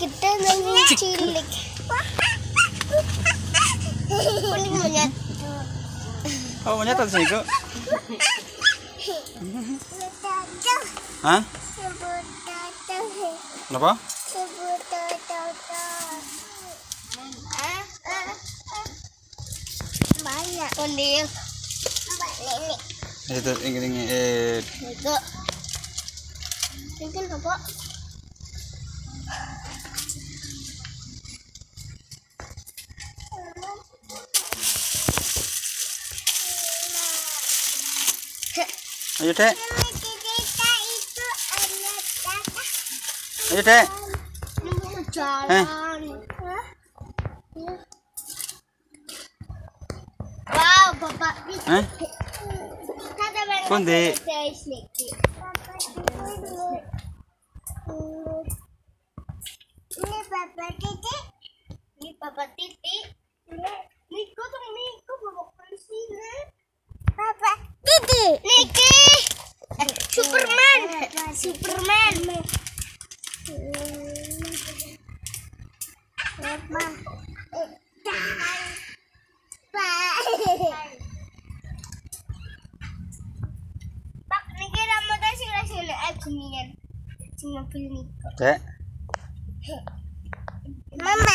കിട്ടുന്നെങ്കിൽ ചീലിലേക്ക് Oh, monyet atas itu. Hah? Kenapa? Banyak. Kondil. Itu, ini, ini. Itu. Mungkin apa? Ayo dek, ayo dek. Ini jalan. Wow, bapak Eh? Sedikit. Ini bapak titik. Ini bapak titik. Niko tuh Niko bapak presiden. Bapak titik. Niki. Eh, Superman. Superman. Pak, niki rambutnya sila-sila eh kuningan. Cuma pilih. Mama.